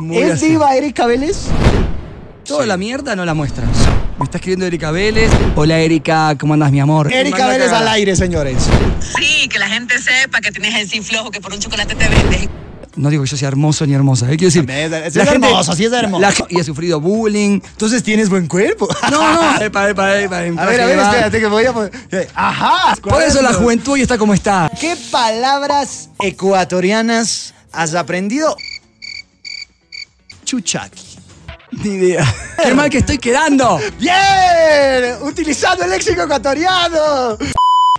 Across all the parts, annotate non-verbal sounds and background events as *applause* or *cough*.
Muy ¿Es así. diva Erika Vélez? Toda la mierda no la muestras. Me está escribiendo Erika Vélez. Hola Erika, ¿cómo andas mi amor? Erika Vélez al aire, señores. Sí, que la gente sepa que tienes el sí flojo, que por un chocolate te vendes. No digo que yo sea hermoso ni hermosa, ¿eh? quiero decir. Es- es hermoso, sí es hermoso. la y he sufrido bullying. Entonces tienes buen cuerpo. *laughs* No, no. *laughs* Epa, epa, epa, en A ver, a ver, espérate que voy a poner. eh, Ajá. Por eso la juventud hoy está como está. ¿Qué palabras ecuatorianas has aprendido? Chuchaki. Ni idea. Qué mal que estoy quedando. ¡Bien! Utilizando el léxico ecuatoriano.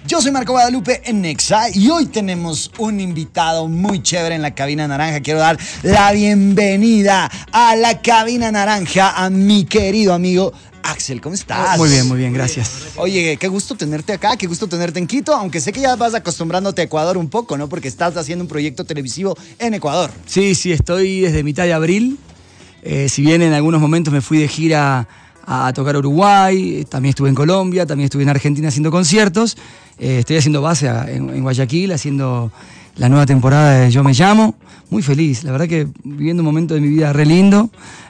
Yo soy Marco Guadalupe en Nexa y hoy tenemos un invitado muy chévere en la cabina naranja. Quiero dar la bienvenida a la cabina naranja a mi querido amigo Axel. ¿Cómo estás? Muy bien, muy bien, gracias. Oye, qué gusto tenerte acá, qué gusto tenerte en Quito, aunque sé que ya vas acostumbrándote a Ecuador un poco, ¿no? Porque estás haciendo un proyecto televisivo en Ecuador. Sí, sí, estoy desde mitad de abril. Eh, si bien en algunos momentos me fui de gira a, a tocar Uruguay, eh, también estuve en Colombia, también estuve en Argentina haciendo conciertos. Eh, estoy haciendo base a- en, en Guayaquil, haciendo la nueva temporada de Yo Me Llamo. Muy feliz, la verdad que viviendo un momento de mi vida re lindo.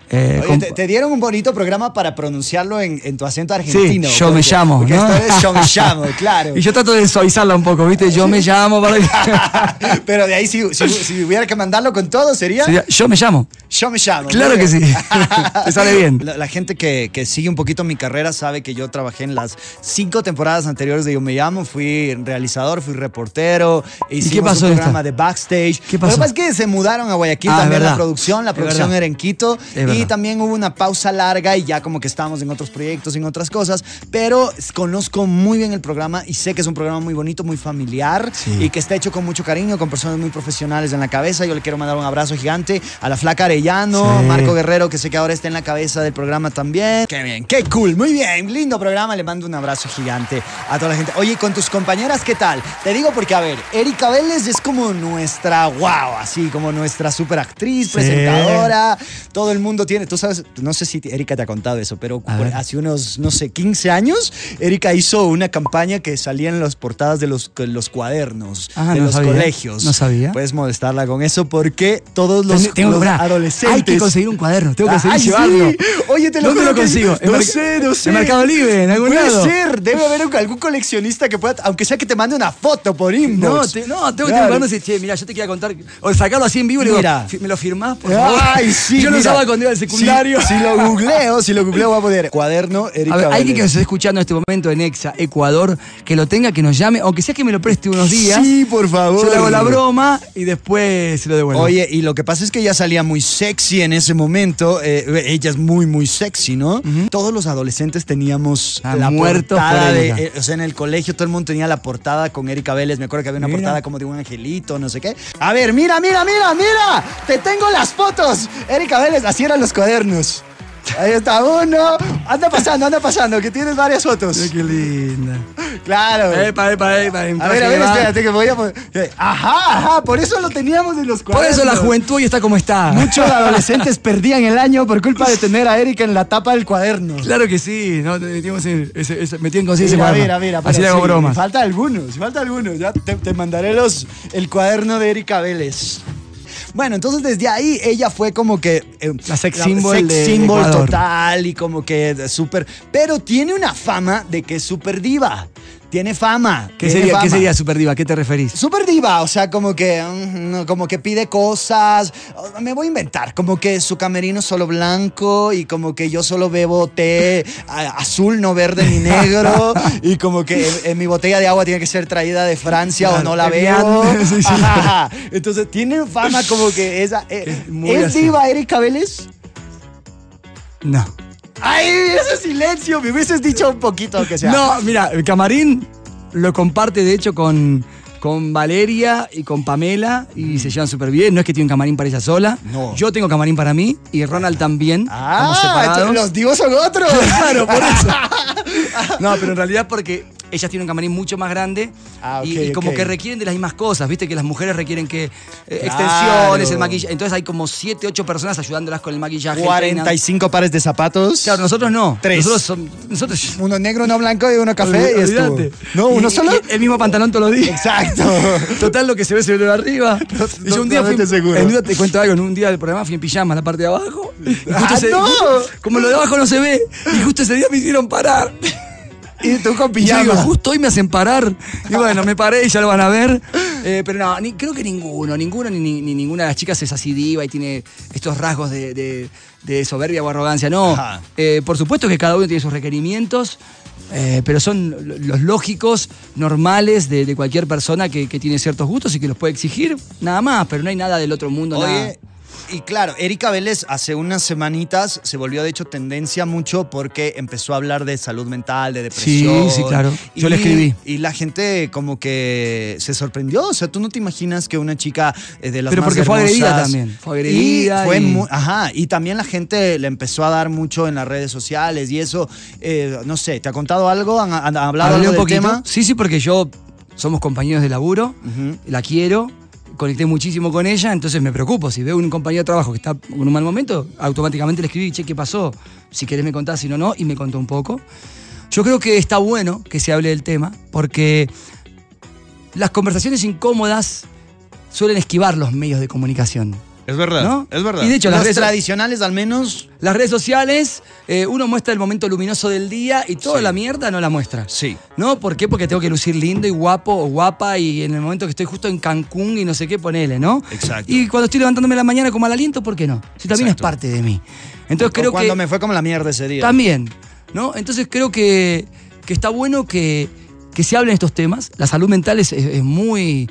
Eh, Oye, te, te dieron un bonito programa para pronunciarlo en, en tu acento argentino. yo me llamo, Porque ¿no? esto es yo me *laughs* llamo, claro. Y yo trato de suavizarla un poco, ¿viste? Yo me llamo para que- *laughs* Pero de ahí, si, si- si hubiera que mandarlo con todo, sería Sería, yo me llamo. Yo me llamo. Claro que sí. *laughs* Te sale bien. La, la gente que, que sigue un poquito mi carrera sabe que yo trabajé en las cinco temporadas anteriores de Yo Me Llamo. Fui realizador, fui reportero. Hicimos qué pasó un programa esta? de backstage. ¿Qué Lo pasó? que pasa es que se mudaron a Guayaquil Ah, también la producción. La producción era en Quito. Y también hubo una pausa larga y ya como que estábamos en otros proyectos, en otras cosas. Pero conozco muy bien el programa y sé que es un programa muy bonito, muy familiar y que está hecho con mucho cariño, con personas muy profesionales en la cabeza. Yo le quiero mandar un abrazo gigante a la flaca Sí. Marco Guerrero, que sé que ahora está en la cabeza del programa también. Qué bien, qué cool, muy bien, lindo programa. Le mando un abrazo gigante a toda la gente. Oye, ¿y con tus compañeras, ¿qué tal? Te digo porque, a ver, Erika Vélez es como nuestra, wow, así como nuestra super actriz, presentadora. Todo el mundo tiene, tú sabes, no sé si Erika te ha contado eso, pero por- hace unos, no sé, 15 años, Erika hizo una campaña que salía en las portadas de los, los cuadernos Ah, de no los sabía. colegios. No sabía. Puedes molestarla con eso porque todos los, los comprar. Adolescentes. Hay que conseguir un cuaderno, tengo que conseguir Ay, sí. llevarlo. Oye, te lo ¿Dónde lo que- consigo? No sé, no sé. en Mercado Libre, en algún Puede lado. ser, debe haber algún coleccionista que pueda, aunque sea que te mande una foto por No, inbox. te- no, tengo que Claro. tener un y che, mira, yo te quería contar. O sacarlo así en vivo y le digo, Mira. "Fi- ¿me lo firmás, por favor? Ay, *laughs* sí. Yo lo usaba cuando iba al secundario. Si, si lo *laughs* googleo, si lo googleo, voy a poner cuaderno Erika A ver, alguien que nos esté escuchando en este momento en Exa, Ecuador, que lo tenga, que nos llame, aunque sea que me lo preste unos días. Sí, por favor. Yo le hago la broma y después se lo devuelvo. Oye, y lo que pasa es que ella salía muy sexy en ese momento. eh, ella es muy, muy sexy, ¿no? Todos los adolescentes teníamos Ah, la portada por de. eh, o sea, en el colegio todo el mundo tenía la portada con Erika Vélez. Me acuerdo que había una Mira. portada como de un angelito, no sé qué. A ver, mira, mira, mira, mira. Te tengo las fotos. Erika Vélez, así eran los cuadernos. Ahí está uno. Anda pasando, anda pasando, que tienes varias fotos. Qué linda. Claro. Epa, epa, epa, en A ver, a ver, espérate que voy a poner. Ajá, ajá, por eso lo teníamos en los Por cuadernos. eso la juventud hoy está como está. Muchos *laughs* adolescentes perdían el año por culpa de tener a Erika en la tapa del cuaderno. Claro que sí, ¿no? Ese, ese- metí en conciencia Mira, mira, mira. Así le hago bromas. Falta algunos, falta algunos. Ya te, te mandaré los, el cuaderno de Erika Vélez. Bueno, entonces desde ahí ella fue como que... eh, La sex symbol sex de symbol Ecuador. total y como que súper... Pero tiene una fama de que es súper diva. Tiene fama. ¿Qué tiene sería, ¿Qué fama. sería Super Diva? ¿A qué te referís? Súper diva, o sea, como que, mm, como que pide cosas. Me voy a inventar, como que su camerino es solo blanco y como que yo solo bebo té azul, no verde ni negro. y como que en, mi botella de agua tiene que ser traída de Francia o no la veo. *laughs* Sí, sí. Ajá. Entonces, tiene fama como que esa. eh, Es ¿Es diva Erika Vélez? No. ¡Ay, ese silencio! Me hubieses dicho un poquito, aunque sea. No, mira, el camarín lo comparte de hecho con, con Valeria y con Pamela y se llevan súper bien. No es que tiene un camarín para ella sola. No. Yo tengo camarín para mí y Ronald también. Estamos Ah, separados. los divos son otros. *laughs* Claro, por eso. *laughs* No, pero en realidad porque ellas tienen un camarín mucho más grande Ah, y, ok, y como que requieren de las mismas cosas, viste que las mujeres requieren que eh, extensiones, el maquillaje. Entonces hay como 7, 8 personas ayudándolas con el maquillaje. el peinado. 45 pares de zapatos. Claro, nosotros no. Tres. Nosotros. Nosotros. *laughs* Uno negro, uno blanco y uno café. y estuvo. Olvídate. No, uno Y- solo. y el mismo pantalón todos los días. Exacto. *laughs* Total, lo que se ve se ve de arriba. *laughs* Y yo un día fui, en un día te cuento algo, en un día del programa fui en pijama la parte de abajo. ¡Ah, ese- no! Como lo de abajo no se ve, y justo ese día me hicieron parar. Y tú con Y yo digo, pijama. justo hoy me hacen parar. Y bueno, me paré y ya lo van a ver. Eh, pero no, ni- creo que ninguno, ninguno ni, ni- ni ninguna de las chicas es así diva y tiene estos rasgos de, de- de soberbia o arrogancia. No. Eh, por supuesto que cada uno tiene sus requerimientos. eh, pero son los lógicos, normales de, de cualquier persona que, que tiene ciertos gustos y que los puede exigir, nada más, pero no hay nada del otro mundo, nada. Y claro, Erika Vélez hace unas semanitas se volvió de hecho tendencia mucho porque empezó a hablar de salud mental, de depresión. Sí, sí, claro. Yo Y- le escribí. Y la gente como que se sorprendió. O sea, tú no te imaginas que una chica eh, de las Pero más porque fue agredida hermosas- también, fue agredida Y fue y- mu- ajá. Y también la gente le empezó a dar mucho en las redes sociales y eso. eh, no sé, ¿te ha contado algo? ¿Han, han hablado algo un del poquito. tema? Sí, sí, porque yo somos compañeros de laburo, Ujú. la quiero, conecté muchísimo con ella, entonces me preocupo. Si veo un compañero de trabajo que está con un mal momento, automáticamente le escribí, che, ¿qué pasó? Si querés me contás, si no, no, y me contó un poco. Yo creo que está bueno que se hable del tema, porque las conversaciones incómodas suelen esquivar los medios de comunicación. Es verdad, ¿No? es verdad. Y de hecho, las redes- tradicionales al menos, Las redes sociales, eh, uno muestra el momento luminoso del día y toda Sí. la mierda no la muestra. sí. ¿No? ¿Por qué? Porque tengo que lucir lindo y guapo o guapa y en el momento que estoy justo en Cancún y no sé qué, ponele, ¿no? Exacto. Y cuando estoy levantándome en la mañana con mal aliento, ¿por qué no? Si también Exacto. es parte de mí. Entonces O creo cuando que... me fue como la mierda ese día. También, ¿no? Entonces creo que, que está bueno que, que se hablen estos temas. La salud mental es, es- es muy...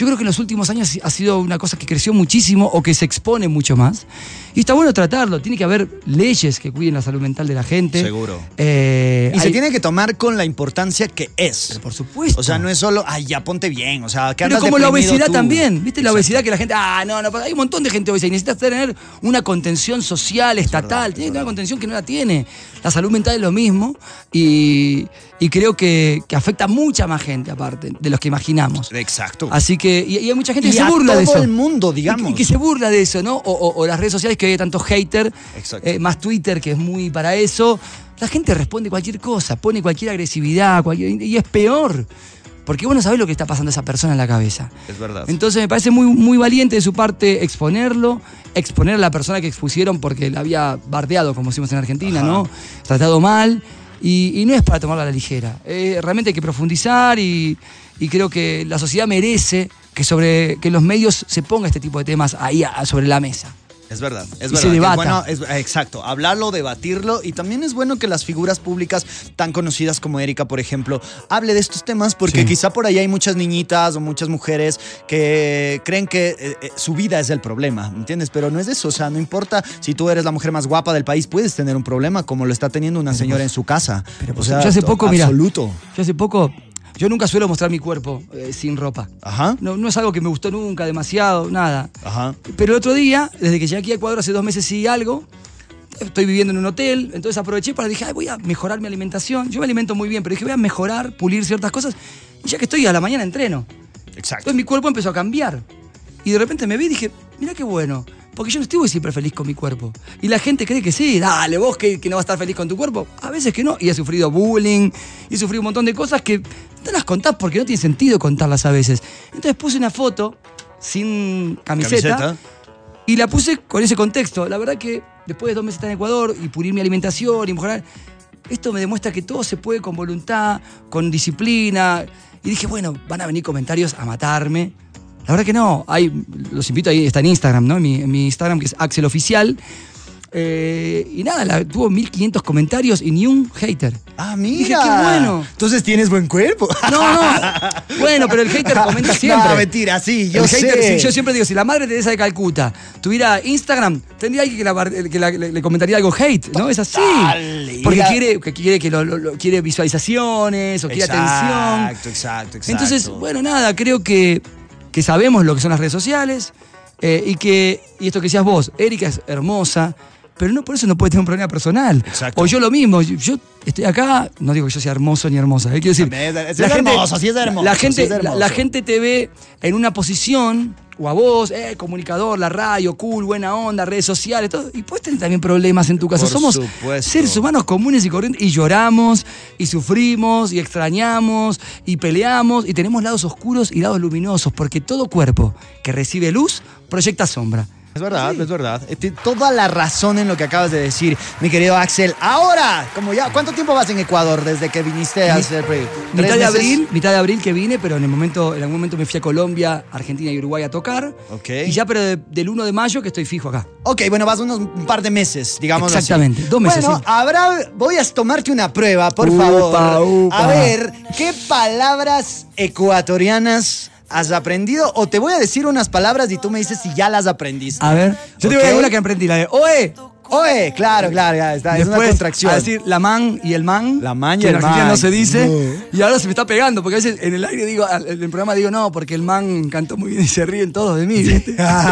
Yo creo que en los últimos años ha sido una cosa que creció muchísimo o que se expone mucho más. Y está bueno tratarlo. Tiene que haber leyes que cuiden la salud mental de la gente. Seguro. Eh, Y se tiene que tomar con la importancia que es. Pero por supuesto. O sea, no es solo, ay, ya ponte bien. O sea, que Pero como la obesidad tú. también, ¿viste? La Exacto. obesidad que la gente, ah, no, no, hay un montón de gente obesa y necesitas tener una contención social, estatal, tiene que tener una contención que no la tiene. La salud mental es lo mismo y, y creo que, que afecta a mucha más gente aparte de los que imaginamos. Exacto. Así que, y, y hay mucha gente Y que se burla de todo eso. el mundo, Y- digamos. Y, que se burla de eso, ¿no? O, o- o las redes sociales que hay tanto hater, Exacto. eh, más Twitter que es muy para eso. La gente responde cualquier cosa, pone cualquier agresividad, cualquier- y es peor. Porque vos no sabés lo que está pasando a esa persona en la cabeza. Es verdad. Entonces me parece muy, muy valiente de su parte exponerlo, exponer a la persona que expusieron porque la había bardeado, como decimos en Argentina, Ajá. ¿no? Tratado mal. Y, y no es para tomarla a la ligera. Eh, realmente hay que profundizar y, y creo que la sociedad merece que, sobre, que los medios se ponga este tipo de temas ahí a- sobre la mesa. Es verdad, es Y verdad. se Es debata. bueno, es- exacto, hablarlo, debatirlo y también es bueno que las figuras públicas tan conocidas como Erika, por ejemplo, hable de estos temas porque Sí. quizá por ahí hay muchas niñitas o muchas mujeres que creen que eh, eh, su vida es el problema, ¿entiendes? Pero no es eso, o sea, no importa si tú eres la mujer más guapa del país, puedes tener un problema como lo está teniendo una señora en su casa. Pero o pues, sea, yo hace poco, mira, absoluto. yo hace poco, yo nunca suelo mostrar mi cuerpo eh, sin ropa. Ajá, No, no es algo que me gustó nunca, demasiado, nada. ajá. Pero el otro día, desde que llegué aquí a Ecuador hace dos meses y algo, estoy viviendo en un hotel, entonces aproveché para dije, "Ay, voy a mejorar mi alimentación. Yo me alimento muy bien, pero dije, voy a mejorar, pulir ciertas cosas. Y ya que estoy a la mañana entreno. Exacto. Entonces mi cuerpo empezó a cambiar. Y de repente me vi y dije, mira qué bueno. Porque yo no estuve siempre feliz con mi cuerpo. Y la gente cree que sí, dale, vos que, que no vas a estar feliz con tu cuerpo. A veces que no. Y he sufrido bullying, y he sufrido un montón de cosas que no las contás porque no tiene sentido contarlas a veces. Entonces puse una foto sin camiseta. Camiseta. Y la puse con ese contexto. La verdad que después de dos meses estar en Ecuador y pulir mi alimentación y mejorar, esto me demuestra que todo se puede con voluntad, con disciplina. Y dije, bueno, van a venir comentarios a matarme. La verdad que no. Hay, los invito ahí, está en Instagram, ¿no? En mi, en mi Instagram, que es Axel Oficial. Eh, y nada, la- tuvo 1500 comentarios y ni un hater. Ah, mira. Dije, qué bueno. Entonces tienes buen cuerpo. No, no. Bueno, pero el hater *laughs* comenta siempre. No, mentira, sí, yo El hater, sé. sí, yo siempre digo, si la madre Teresa de Calcuta tuviera Instagram, tendría alguien que, la que la- le, le comentaría algo hate, ¿no? Es así. Porque quiere, que quiere, que lo- lo- lo- quiere visualizaciones o quiere atención. Exacto, exacto, exacto. Entonces, bueno, nada, creo que, que sabemos lo que son las redes sociales eh, y que, y esto que decías vos, Erika es hermosa, pero no por eso no puede tener un problema personal. Exacto. O yo lo mismo, yo, estoy acá, no digo que yo sea hermoso ni hermosa, ¿eh? quiero decir, es- hermoso, sí es hermoso, la sí gente, la- la gente te ve en una posición, o a vos, eh, comunicador, la radio, cool, buena onda, redes sociales, todo, y puedes tener también problemas en tu casa. Por Somos supuesto. seres humanos comunes y corrientes, y lloramos, y sufrimos, y extrañamos, y peleamos, y tenemos lados oscuros y lados luminosos, porque todo cuerpo que recibe luz proyecta sombra. Es verdad, es verdad. Eh, Tienes toda la razón en lo que acabas de decir, mi querido Axel. Ahora, como ya, ¿cuánto tiempo vas en Ecuador desde que viniste a hacer pre- ¿Tres Mitad de abril, mitad de abril que vine, pero en el momento, en algún momento me fui a Colombia, Argentina y Uruguay a tocar. Ok. Y ya pero de- del 1 de mayo que estoy fijo acá. Ok, bueno, vas unos un par de meses, digamos Exactamente, así. dos meses, Bueno, sí. habrá, voy a tomarte una prueba, por Upa, favor. upa. A ver, ¿qué palabras ecuatorianas has aprendido? O te voy a decir unas palabras y tú me dices si ya las aprendiste. A ver, yo te voy a dar una que aprendí, la de ¡Oe! Oye, claro, claro, ya está. es una Después, contracción. a decir la man y el man. La man y que el en Argentina man. no se dice. No. Y ahora se me está pegando, porque a veces en el aire digo, en el programa digo, no, porque el man cantó muy bien y se ríen todos de mí. *laughs*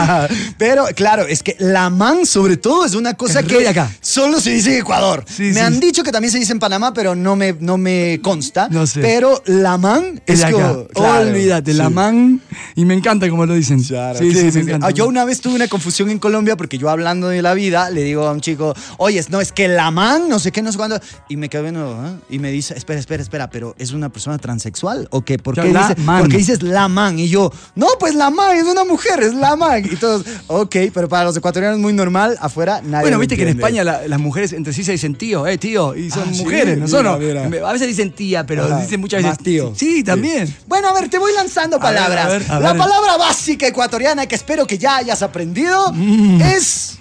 *laughs* Pero claro, es que la man sobre todo es una cosa que acá. solo se dice en Ecuador. Sí, me sí. han dicho que también se dice en Panamá, pero no me, no me consta. No sé. Pero la man Es es, acá. como- claro, Olvídate, la man. Y me encanta como lo dicen. Claro, sí, sí, me encanta. Ah, yo una vez tuve una confusión en Colombia porque yo hablando de la vida le digo a un chico, oye, no, es que la man, no sé qué, no sé cuándo. Y me quedo viendo, ¿ah? y me dice, espera, espera, espera, pero ¿es una persona transexual? ¿O qué? ¿Por qué, La dice- man. por qué dices la man? Y yo, no, pues la man es una mujer, es la man. Y todos, ok, pero para los ecuatorianos muy normal, afuera nadie Bueno, viste que en. España la- las mujeres entre sí se dicen tío, eh, tío, y son Ah, mujeres, mira, mira. A veces dicen tía, pero Ajá, dicen muchas veces más tío. Sí, también. Bueno, a ver, te voy lanzando A ver, palabras. a ver, a la palabra básica ecuatoriana que espero que ya hayas aprendido Mm. es.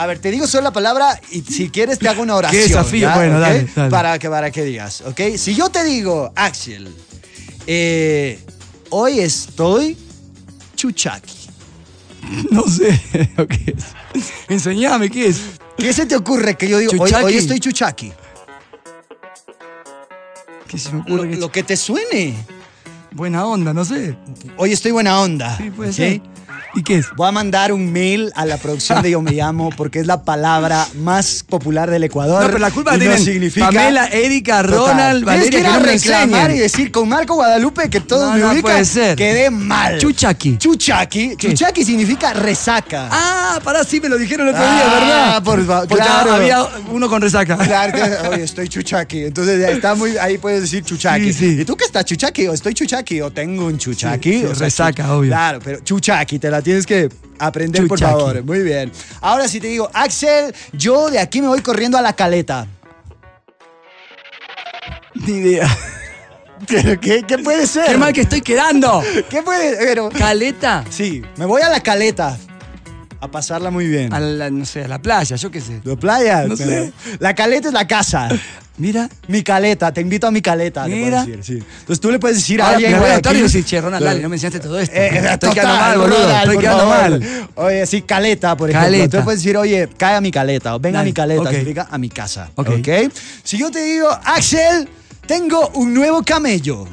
A ver, te digo solo la palabra y si quieres te hago una *laughs* oración. desafío, ¿ya? bueno, dale, dale. Para, que, para que digas, ¿ok? Si yo te digo, Axel, eh, hoy estoy chuchaki. *laughs* No sé lo que es. Enseñame qué es. ¿Qué se te ocurre que yo digo, hoy, estoy chuchaki? ¿Qué se me Lo, ocurre? que lo que te suene. Buena onda, no sé. Hoy estoy buena onda. Sí, puede ser. ¿Y qué es? Voy a mandar un mail a la producción de Yo Me Llamo porque es la palabra más popular del Ecuador. No, pero la culpa la no significa... Pamela, Erika, Total. Ronald, que Valeria, que no reclamar y decir con Marco Guadalupe que todo No, me no ubica, puede ser. quedé mal. Chuchaki. Chuchaki. ¿Qué? Chuchaki significa resaca. Ah, pará, sí me lo dijeron el otro Ah, día, ¿verdad? por fa- Porque claro. había uno con resaca. Claro, entonces, oye, estoy chuchaki. Entonces está muy, ahí puedes decir chuchaki. Sí, sí. ¿Y tú qué estás chuchaki? O estoy chuchaki o tengo un. Sí, sí, o sea, resaca, obvio. Claro, pero chuchaki, te la tienes que aprender, por favor. Muy bien. Ahora sí te digo, Axel, yo de aquí me voy corriendo a la caleta. Ni idea. ¿Pero qué, qué puede ser? Qué mal que estoy quedando. ¿Qué puede Pero, Caleta. sí, me voy a la caleta. A pasarla muy bien. A la, no sé, a la playa, yo qué sé. ¿La playa? No sé. La caleta es la casa. Mira. Mi caleta, te invito a mi caleta. le Mira. decir, sí. Entonces tú le puedes decir a alguien. a güey, notar y decir, che, Ronald, dale, no me enseñaste todo esto. Eh, estoy total, quedando mal, boludo. Ronald, estoy quedando mal. Oye, sí, caleta, por ejemplo. Caleta. Tú puedes decir, oye, cae a mi caleta o venga a Dale, mi caleta, ok. significa a mi casa. Ok. ok. Si yo te digo, Axel, tengo un nuevo camello.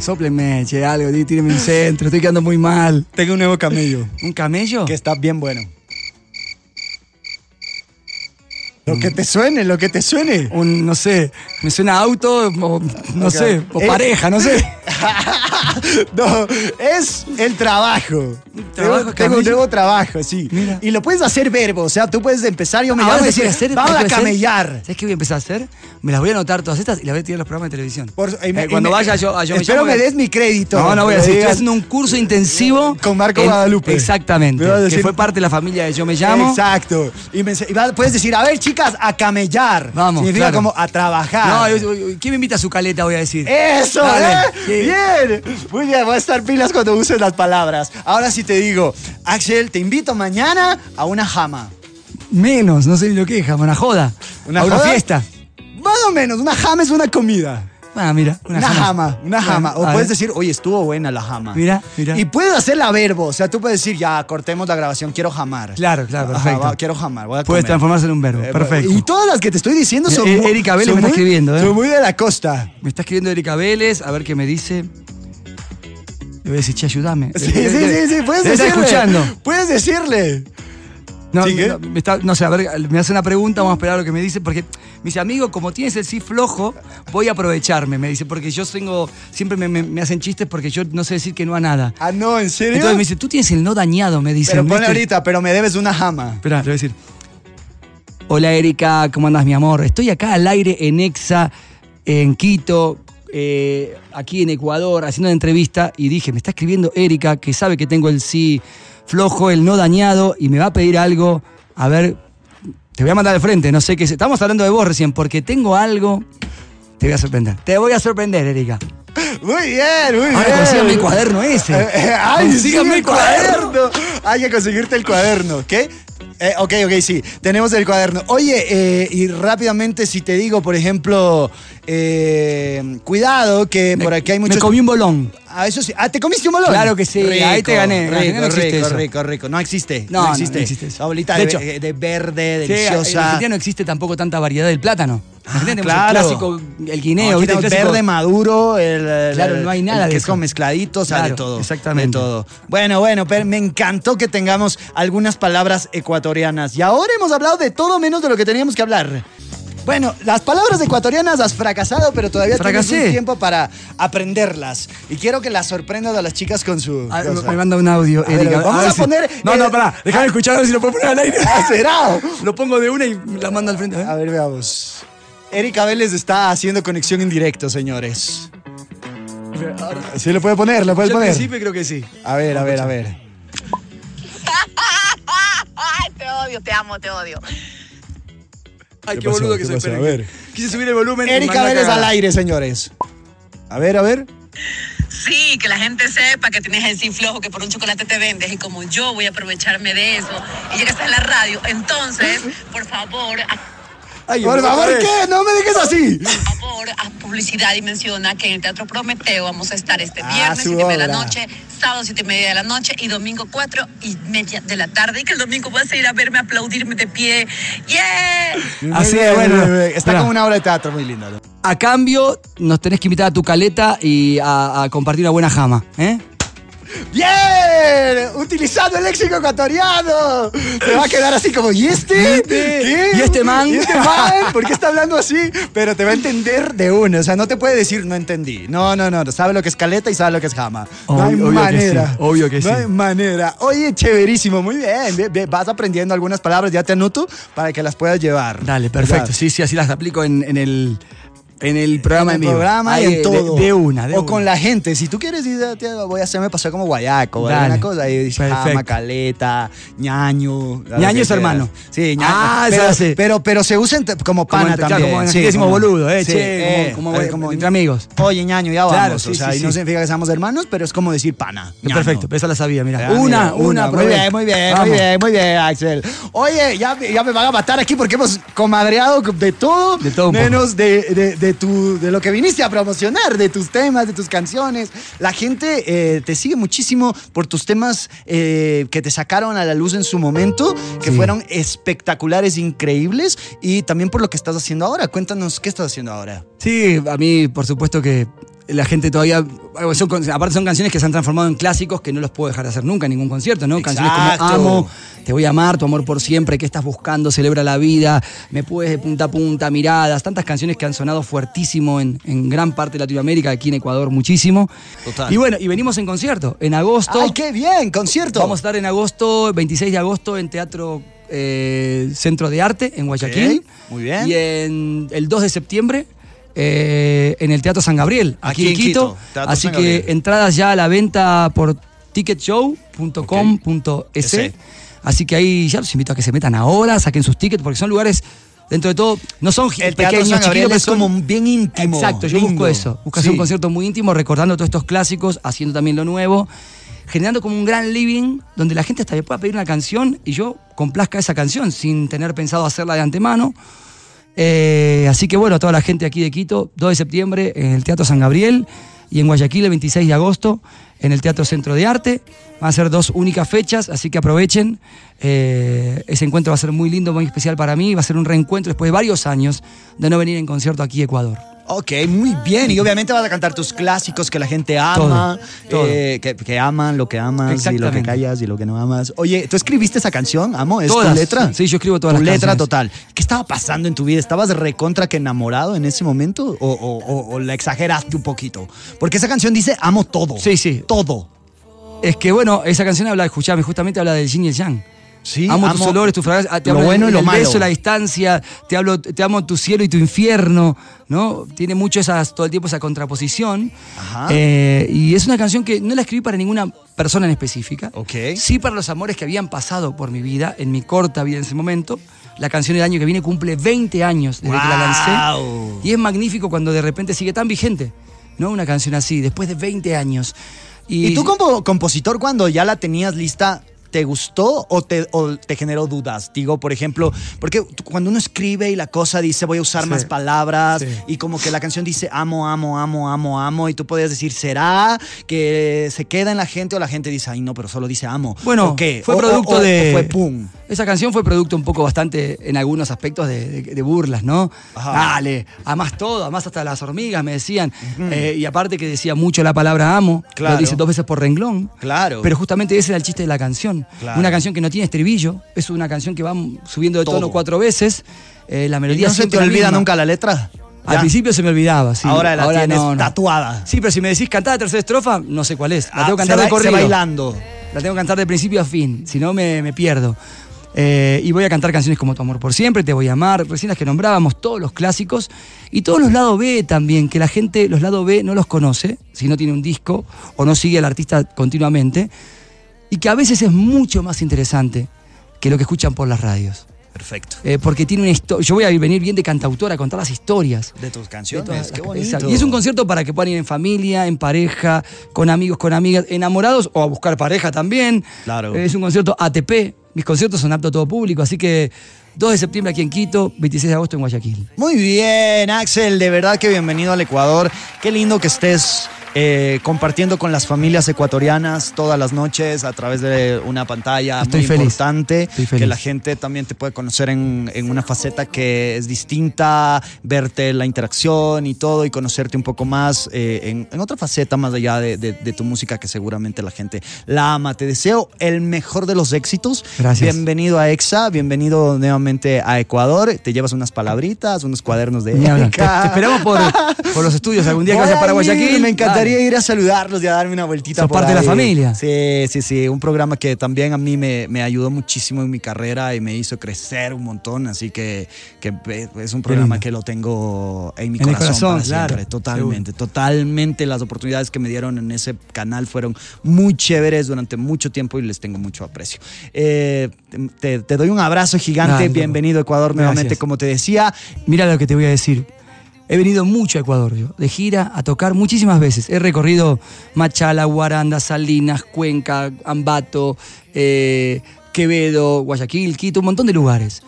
Sóplenme, che, algo, tí- tíreme un centro, estoy quedando muy mal. Tengo un nuevo camello. *laughs* ¿Un camello? Que está bien bueno. Lo que te suene, lo que te suene. Un, no sé, me suena auto, o no sé, o Eh, pareja, no sé. *laughs* *laughs* no, es el trabajo. trabajo, tengo, tengo, trabajo, sí. Mira. Y lo puedes hacer verbo, o sea, tú puedes empezar, yo me Ahora llamo y se puede decir, hacer, vamos a hacer. camellar. ¿Sabes qué voy a empezar a hacer? Me las voy a anotar todas estas y las voy a tirar en los programas de televisión. Por- me- Eh, cuando me- vaya yo, a yo me Espero llamo, me voy a- des mi crédito. No, no voy a Me decir, estoy haciendo un curso intensivo. *laughs* Con Marco en- Guadalupe. Exactamente. Me a Que fue parte de la familia de Yo Me Llamo. Exacto. Y, me- y va- puedes decir, a ver, chicas, a camellar. Vamos, Significa claro. como a trabajar. No, ¿quién me invita a su caleta? Voy a decir. Eso, Dale. ¿eh? Bien. Muy bien, voy a estar pilas cuando uses las palabras. Ahora sí te digo, Axel, te invito mañana a una jama. Menos, no sé ni lo que es, jamás, una joda. ¿Una a una joda? fiesta. Más o menos, una jama es una comida. Ah, mira, Una, una, jama, una jama. O puedes decir, oye, estuvo buena la jama. Mira, mira. Y puedes hacerla verbo. O sea, tú puedes decir, ya, cortemos la grabación, quiero jamar. Claro, claro, Ajá, perfecto. va, quiero jamar, voy a Puedes comer. transformarse en un verbo, Eh, perfecto. Y todas las que te estoy diciendo son. Eh, Erika Vélez son me está escribiendo, ¿eh? Son muy de la costa. Me está escribiendo Erika Vélez, a ver qué me dice. Le voy a decir, che, ayúdame. Sí, sí, sí, sí, puedes decirle. escuchando. Puedes decirle. No, ¿Sí, qué? no, me está- no sé, a ver, me hace una pregunta, vamos a esperar a lo que me dice, porque me dice, amigo, como tienes el sí flojo, voy a aprovecharme, me dice, porque yo tengo, siempre me, me- me hacen chistes porque yo no sé decir que no a nada. Ah, no, ¿en serio? Entonces me dice, tú tienes el no dañado, me dice. pero ponle ahorita, pero me debes una jama. Espera, le voy a decir. Hola Erika, ¿cómo andas mi amor? Estoy acá al aire en EXA, en Quito, eh, aquí en Ecuador, haciendo una entrevista y dije, me está escribiendo Erika, que sabe que tengo el sí flojo, el no dañado y me va a pedir algo. A ver, te voy a mandar al frente, no sé qué es. Estamos hablando de vos recién, porque tengo algo. Te voy a sorprender. Te voy a sorprender, Erika. Muy bien, muy Ahora bien. consígame el cuaderno ese. Eh, eh, ay, Consígame sí, el cuaderno. Hay que conseguirte el cuaderno, ¿qué? Eh, ok, ok, sí, tenemos el cuaderno. Oye, eh, y rápidamente si te digo, por ejemplo, eh, cuidado que por aquí hay muchos... Me comí un bolón. Ah, eso sí. Ah, ¿te comiste un bolón? Claro que sí, ahí te gané. Rico, No existe rico, eso. rico, rico. No existe. No, No, existe. no existe eso. Abuelita De de, hecho- de verde, Sí, en deliciosa. Argentina no existe tampoco tanta variedad del plátano. En tenemos claro. el clásico, el guineo. El verde maduro, el, el- Claro, no hay nada el de que es eso. con mezcladito, o sea, de Claro, todo. exactamente. De todo. Bueno, bueno, pero me encantó que tengamos algunas palabras ecuatorianas. Y ahora hemos hablado de todo menos de lo que teníamos que hablar. Bueno, las palabras ecuatorianas has fracasado, pero todavía tienes Fracasé. un tiempo para aprenderlas. Y quiero que las sorprendas a las chicas con su... Ah, cosa. me manda un audio, A ver, Erika. vamos ver a si- poner, No, no, pará. Déjame escuchar a ver si lo puedo poner al aire. ¡Acerado! Lo pongo de una y la mando al frente. a ver. A ver, veamos. Erika Vélez está haciendo conexión en directo, señores. Sí, lo puede poner, lo puede Yo al poner. principio creo que sí. A ver, a ver, a ver. *laughs* Ay, te odio, te amo, te odio. Ay, ¿Qué qué, pasó? boludo que ¿Qué soy. esperen. A ver. Quise subir el volumen. Erika a Vélez al aire, señores. A ver, a ver. Sí, que la gente sepa que tienes el sí flojo, que por un chocolate te vendes. Y como yo voy a aprovecharme de eso, y ya que está en la radio, entonces, por favor, a- Ay, Por favor. ¿qué? No me dejes así. por favor, haz publicidad y menciona que en el Teatro Prometeo vamos a estar este Ah, viernes, su 7 y media de la noche, sábado, 7 y media de la noche y domingo, 4 y media de la tarde. Y que el domingo vas a ir a verme, a aplaudirme de pie. ¡Yeah! Así es, bueno. Está como una obra de teatro muy linda. ¿no? A cambio, nos tenés que invitar a tu caleta y a, a compartir una buena jama. ¿eh? ¡Bien! Utilizando el léxico ecuatoriano. Te va a quedar así como, ¿y este? ¿Qué? ¿Y este man? ¿Y este man? ¿Por qué está hablando así? Pero te va a entender de una. O sea, no te puede decir, no entendí. No, no, no. Sabe lo que es caleta y sabe lo que es jama. No hay Obvio- obvio que manera. sí, obvio que no sí. hay manera. Oye, chéverísimo. Muy bien. Ve- ve, Vas aprendiendo algunas palabras. Ya te anoto para que las puedas llevar. Dale, perfecto. ¿Verdad? Sí, sí, así las aplico en, en el, en el programa en el programa Ahí, y en de- todo. De, una, de O una. con la gente. Si tú quieres voy a hacerme pasar como guayaco o Dale. alguna cosa. Y dices, Perfecto. jama, caleta, ñaño. Ñaño es hermano. Sí, ñaño. Ah, pero, sí. pero, pero se usa como Como pana entre- claro, también. como en sí, decimos boludo, eh, sí, che, como- como entre amigos. Oye, ñaño, ya vamos. Claro, o sí, sea, sí, y no significa que seamos hermanos, pero es como decir pana. ñaño. Perfecto, esa la sabía, mira. Una, mira, una, Muy bien, muy bien, Vamos. muy bien, muy bien, Axel. Oye, ya, me- ya me van a matar aquí porque hemos comadreado de todo, De todo menos de, de, tu, de lo que viniste a promocionar, de tus temas, de tus canciones. La gente eh, te sigue muchísimo por tus temas eh, que te sacaron a la luz en su momento, que Sí. fueron espectaculares, increíbles, y también por lo que estás haciendo ahora. Cuéntanos, ¿qué estás haciendo ahora? Sí, a mí, por supuesto que la gente todavía. son aparte, son canciones que se han transformado en clásicos que no los puedo dejar de hacer nunca en ningún concierto, ¿no? Canciones como Amo, Te voy a amar, Tu amor por siempre, ¿Qué estás buscando? Celebra la vida, Me puedes de punta a punta, Miradas, tantas canciones que han sonado fuertísimo en, en gran parte de Latinoamérica, aquí en Ecuador muchísimo. Total. Y bueno, y venimos en concierto, en agosto. ¡Ay, qué bien! ¡Concierto! Vamos a estar en agosto, 26 de agosto, en Teatro eh, Centro de Arte, en Guayaquil. Muy bien. Y en el 2 de septiembre, eh, en el Teatro San Gabriel, aquí, en Quito. Así que entradas ya a la venta por ticketshow.com.es. Ese. Así que ahí ya los invito a que se metan ahora, saquen sus tickets, porque son lugares, dentro de todo, no son El pequeños, San Gabriel es son- como bien íntimo. Exacto, yo lindo. busco eso. Busco hacer un concierto muy íntimo, recordando todos estos clásicos, haciendo también lo nuevo, generando como un gran living donde la gente hasta me pueda pedir una canción y yo complazca esa canción sin tener pensado hacerla de antemano. Eh, así que bueno, a toda la gente aquí de Quito, 2 de septiembre en el Teatro San Gabriel y en Guayaquil el 26 de agosto. En el Teatro Centro de Arte. Van a ser dos únicas fechas, así que aprovechen. Eh, ese encuentro va a ser muy lindo, muy especial para mí. Va a ser un reencuentro después de varios años de no venir en concierto aquí a Ecuador. Ok, muy bien. Y obviamente vas a cantar tus clásicos que la gente ama, Todo, todo. eh, que, que aman lo que amas y lo que callas y lo que no amas. Oye, ¿tú escribiste esa canción, Amo? ¿Es Todas. tu letra? Sí, yo escribo todas tu las letra canciones. total. ¿Qué estaba pasando en tu vida? ¿Estabas recontra que enamorado en ese momento? ¿O, o- o- o la exageraste un poquito? Porque esa canción dice amo todo. Sí, sí. Todo. Es que bueno, esa canción habla, escuchame, justamente habla del yin y el yang. Sí, amo, tus olores, tus fragancias, ah, te lo hablo bueno y del- lo del malo. beso, la distancia, te hablo, te amo tu cielo y tu infierno, ¿no? Tiene mucho esas, todo el tiempo esa contraposición. Ajá. Eh, y es una canción que no la escribí para ninguna persona en específica. Ok. Sí para los amores que habían pasado por mi vida, en mi corta vida en ese momento. La canción el año que viene cumple 20 años desde que la lancé. Wow. Y es magnífico cuando de repente sigue tan vigente, ¿no? Una canción así, después de 20 años. ¿Y tú como compositor cuando ya la tenías lista, te gustó o te, o te generó dudas? Digo, por ejemplo, porque cuando uno escribe y la cosa dice voy a usar Sí. más palabras Sí. y como que la canción dice amo, amo, amo, amo, amo y tú podías decir, ¿será que se queda en la gente o la gente dice, ay no, pero solo dice amo? Bueno, ¿O qué? fue producto o- o de. fue pum. Esa canción fue producto un poco bastante, en algunos aspectos, de, de- de burlas, ¿no? Ajá. Dale, todo, amás hasta las hormigas, me decían. Eh, y aparte que decía mucho la palabra amo, Claro. lo dice dos veces por renglón. Claro. Pero justamente ese era el chiste de la canción. Claro. Una canción que no tiene estribillo, es una canción que va subiendo de Todo. tono cuatro veces. Eh, la ¿Y melodía no se te olvida misma. nunca la letra? Al Ya. principio se me olvidaba, sí. Ahora la tienes no, no. tatuada. Sí, pero si me decís cantar la tercera estrofa, no sé cuál es. La Ah, tengo que cantar de corrido. bailando. La tengo que cantar de principio a fin, si no me, me pierdo. Eh, y voy a cantar canciones como Tu amor por siempre, Te voy a amar, recién las que nombrábamos, todos los clásicos. Y todos los lados B también, que la gente los lados B no los conoce, si no tiene un disco o no sigue al artista continuamente. Y que a veces es mucho más interesante que lo que escuchan por las radios. Perfecto. Eh, porque tiene una historia. Yo voy a venir bien de cantautora a contar las historias. De tus De canciones, todas qué bonito. Y es un concierto para que puedan ir en familia, en pareja, con amigos, con amigas, enamorados o a buscar pareja también. Claro. Es un concierto ATP. Mis conciertos son aptos a todo público, así que 2 de septiembre aquí en Quito, 26 de agosto en Guayaquil. Muy bien, Axel, de verdad que bienvenido al Ecuador. Qué lindo que estés eh, compartiendo con las familias ecuatorianas todas las noches a través de una pantalla Estoy muy feliz. importante. Estoy Que la gente también te puede conocer en, en una faceta que es distinta, verte la interacción y todo y conocerte un poco más eh, en, en otra faceta más allá de, de- de tu música que seguramente la gente la ama. Te deseo el mejor de los éxitos. Gracias. Bienvenido a EXA, bienvenido nuevamente a Ecuador. Te llevas unas palabritas, unos cuadernos de. Te, te esperamos por, por los estudios algún día que Voy a ir, Guayaquil. Me encantaría ir a saludarlos y a darme una vueltita. Por parte de la ahí. familia. Sí, sí, sí. Un programa que también a mí me, me ayudó muchísimo en mi carrera y me hizo crecer un montón. Así que, que es un programa que lo tengo en mi En el corazón, corazón, para claro, siempre. Totalmente, totalmente. Las oportunidades que me dieron en ese canal fueron muy chéveres durante mucho tiempo y les tengo mucho aprecio. Eh, te, te doy un abrazo gigante. Bienvenido a Ecuador nuevamente, Gracias. como te decía. Mira lo que te voy a decir. He venido mucho a Ecuador, yo, de gira a tocar muchísimas veces. He recorrido Machala, Guaranda, Salinas, Cuenca, Ambato, eh, Quevedo, Guayaquil, Quito, un montón de lugares.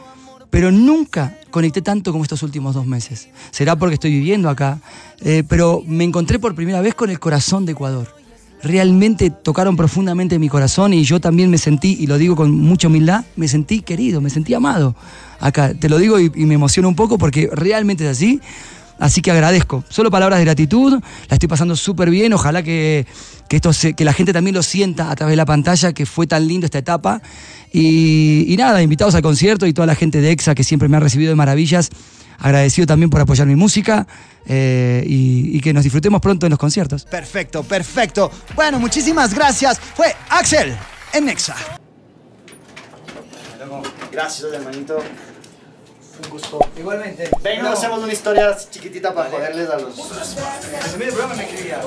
Pero nunca conecté tanto como estos últimos dos meses. Será porque estoy viviendo acá, eh, pero me encontré por primera vez con el corazón de Ecuador. Realmente tocaron profundamente mi corazón y yo también me sentí, y lo digo con mucha humildad, me sentí querido, me sentí amado acá. Te lo digo y, y me emociona un poco porque realmente es así. Así que agradezco. Solo palabras de gratitud. La estoy pasando súper bien. Ojalá que, que, esto se- que la gente también lo sienta a través de la pantalla, que fue tan lindo esta etapa. Y, y nada, invitados al concierto y toda la gente de EXA que siempre me ha recibido de maravillas. Agradecido también por apoyar mi música eh, y, y que nos disfrutemos pronto en los conciertos. Perfecto, perfecto. Bueno, muchísimas gracias. Fue Axel en Nexa. Gracias, hermanito. Un gusto. Igualmente. Venga, hacemos una historia chiquitita para joderles a los. En el programa me escribía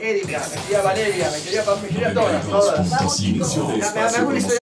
Erika, me escribía Valeria, me escribía, me escribía todas. Inicio de espacio